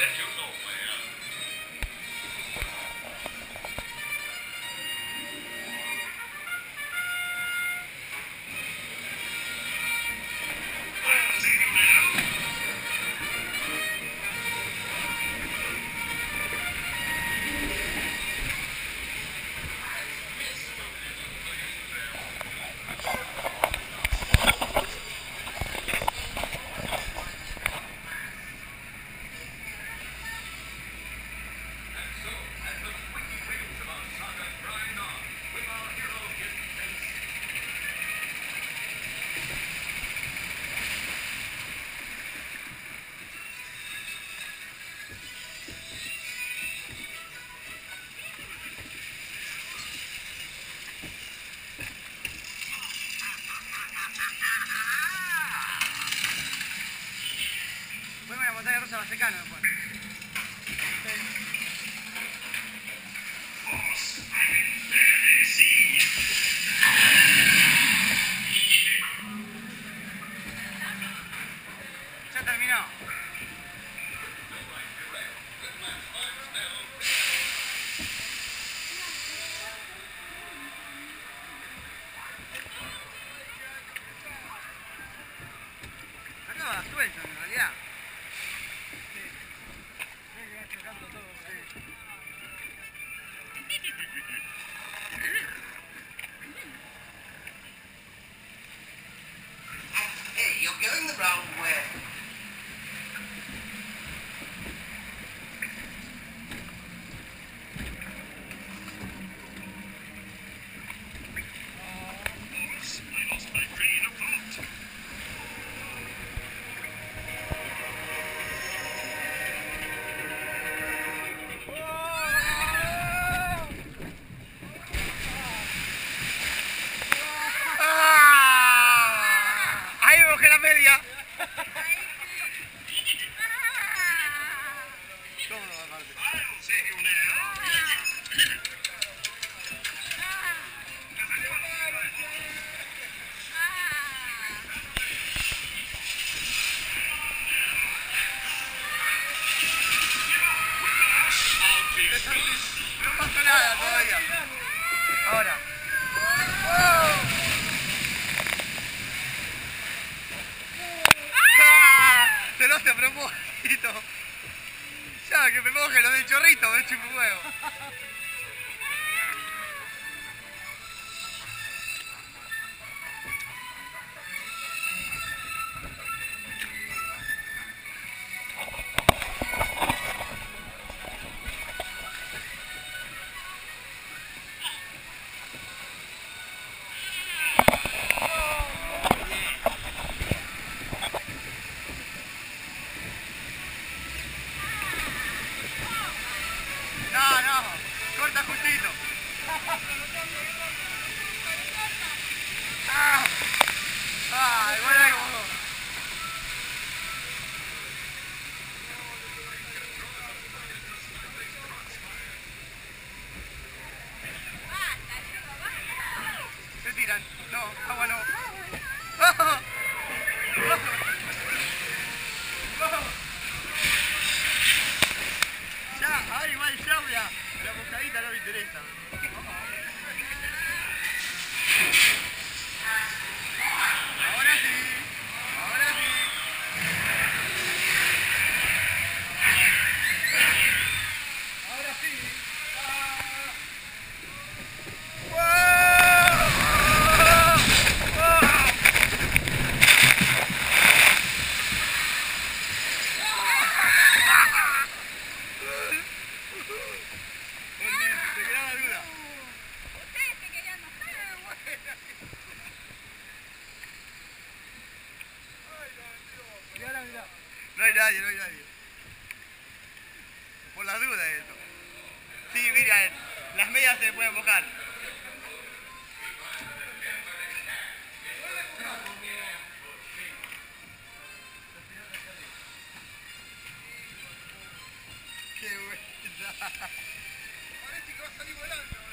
that you know. de Rosa Vallecano después. Now. No pasó nada todavía. Ahora. ¡Ah! Se lo hace a propósito. Ya, que me moje lo del chorrito, me chupo huevo. No hay nadie, no hay nadie. Por la duda esto. Sí, mira, las medias se pueden mojar. Qué buena. Parece que va a salir volando.